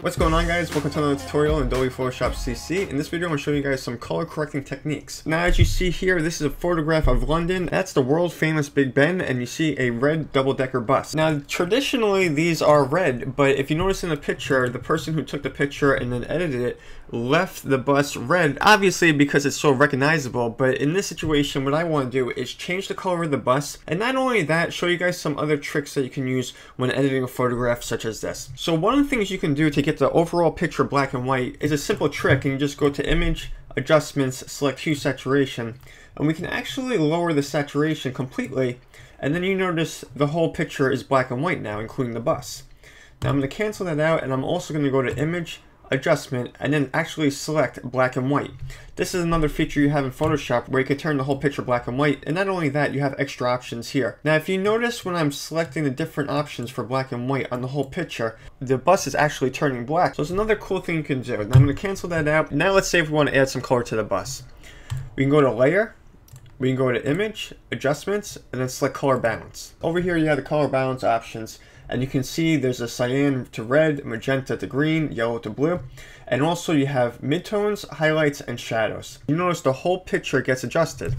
What's going on guys? Welcome to another tutorial in Adobe Photoshop CC. In this video I'm going to show you guys some color correcting techniques. Now as you see here, this is a photograph of London. That's the world famous Big Ben and you see a red double-decker bus. Now traditionally these are red, but if you notice in the picture, the person who took the picture and then edited it left the bus red, obviously because it's so recognizable, but in this situation what I want to do is change the color of the bus and not only that, show you guys some other tricks that you can use when editing a photograph such as this. So one of the things you can do to get the overall picture black and white is a simple trick and you just go to image, adjustments, select hue saturation, and we can actually lower the saturation completely and then you notice the whole picture is black and white now, including the bus. Now I'm going to cancel that out and I'm also going to go to image, adjustment, and then actually select black and white. This is another feature you have in Photoshop where you can turn the whole picture black and white, and not only that, you have extra options here. Now if you notice when I'm selecting the different options for black and white on the whole picture, the bus is actually turning black. So it's another cool thing you can do. Now I'm going to cancel that out. Now let's say if we want to add some color to the bus. We can go to layer, we can go to image, adjustments, and then select color balance. Over here you have the color balance options and you can see there's a cyan to red, magenta to green, yellow to blue, and also you have midtones, highlights, and shadows. You notice the whole picture gets adjusted.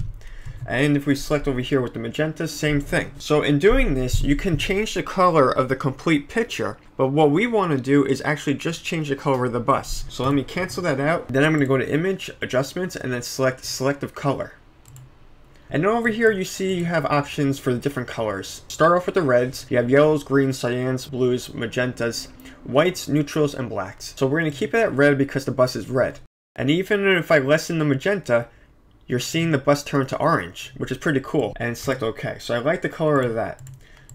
And if we select over here with the magenta, same thing. So in doing this, you can change the color of the complete picture, but what we want to do is actually just change the color of the bus. So let me cancel that out. Then I'm going to go to Image, Adjustments, and then select Selective Color. And then over here you see you have options for the different colors. Start off with the reds. You have yellows, greens, cyans, blues, magentas, whites, neutrals, and blacks. So we're going to keep it at red because the bus is red. And even if I lessen the magenta, you're seeing the bus turn to orange, which is pretty cool. And select OK. So I like the color of that.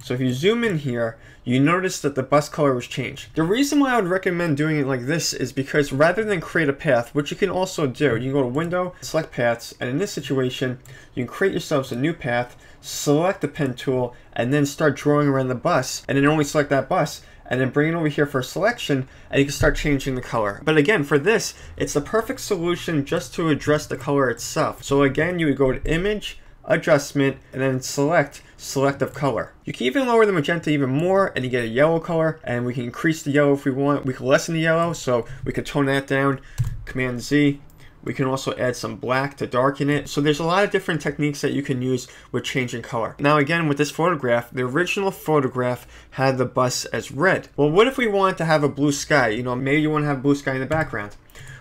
So if you zoom in here, you notice that the bus color was changed. The reason why I would recommend doing it like this is because rather than create a path, which you can also do, you can go to Window, select Paths, and in this situation, you can create yourselves a new path, select the pen tool, and then start drawing around the bus, and then only select that bus, and then bring it over here for selection and you can start changing the color. But again, for this, it's the perfect solution just to address the color itself. So again, you would go to image, adjustment, and then select selective color. You can even lower the magenta even more and you get a yellow color and we can increase the yellow if we want. We can lessen the yellow so we can tone that down. Command Z. We can also add some black to darken it. So there's a lot of different techniques that you can use with changing color. Now again, with this photograph, the original photograph had the bus as red. Well, what if we wanted to have a blue sky? You know, maybe you want to have blue sky in the background.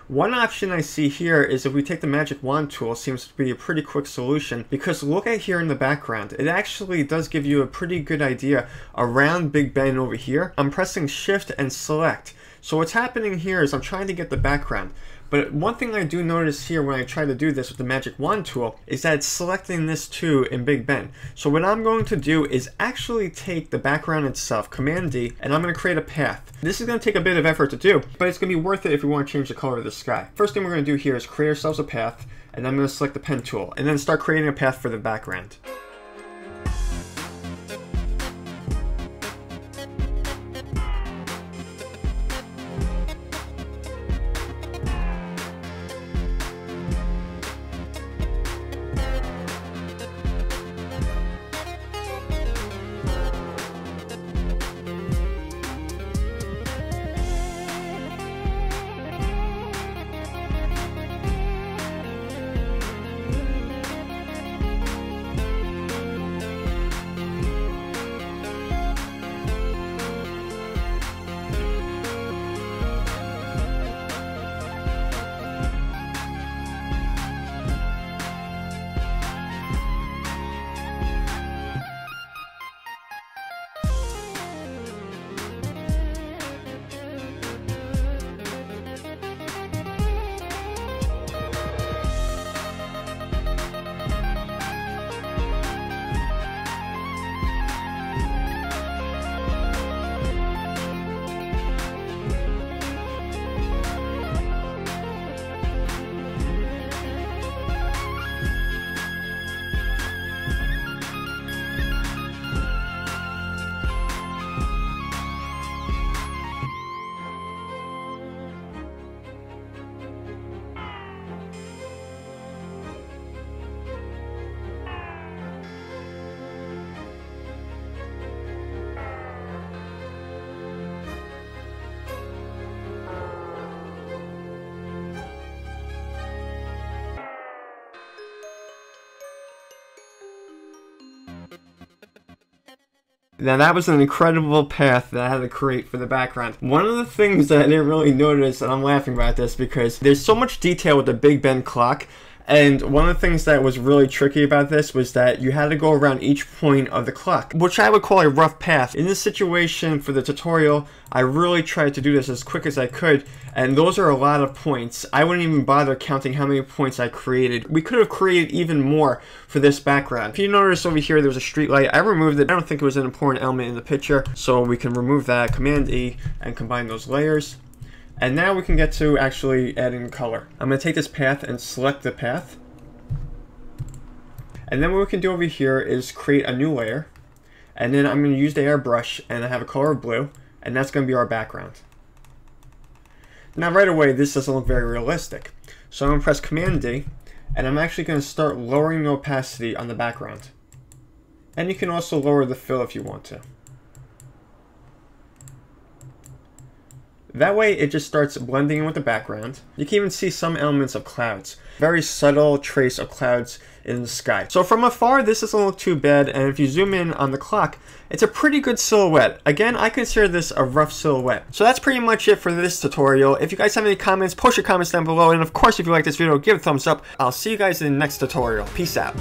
One option I see here is if we take the magic wand tool, seems to be a pretty quick solution because look at here in the background. It actually does give you a pretty good idea around Big Ben over here. I'm pressing shift and select. So what's happening here is I'm trying to get the background. But one thing I do notice here when I try to do this with the magic wand tool is that it's selecting this too in Big Ben. So what I'm going to do is actually take the background itself, Command D, and I'm going to create a path. This is going to take a bit of effort to do, but it's going to be worth it if we want to change the color of the sky. First thing we're going to do here is create ourselves a path, and I'm going to select the pen tool, and then start creating a path for the background. Now that was an incredible path that I had to create for the background. One of the things that I didn't really notice, and I'm laughing about this because there's so much detail with the Big Ben clock, and one of the things that was really tricky about this was that you had to go around each point of the clock, which I would call a rough path. In this situation for the tutorial, I really tried to do this as quick as I could, and those are a lot of points. I wouldn't even bother counting how many points I created. We could have created even more for this background. If you notice over here, there was a street light. I removed it. I don't think it was an important element in the picture, so we can remove that. Command E and combine those layers. And now we can get to actually adding color. I'm going to take this path and select the path. And then what we can do over here is create a new layer. And then I'm going to use the airbrush and I have a color of blue. And that's going to be our background. Now right away this doesn't look very realistic. So I'm going to press Command D. And I'm actually going to start lowering the opacity on the background. And you can also lower the fill if you want to. That way it just starts blending in with the background. You can even see some elements of clouds. Very subtle trace of clouds in the sky. So from afar, this doesn't look too bad, and if you zoom in on the clock, it's a pretty good silhouette. Again, I consider this a rough silhouette. So that's pretty much it for this tutorial. If you guys have any comments, post your comments down below, and of course, if you like this video, give it a thumbs up. I'll see you guys in the next tutorial. Peace out.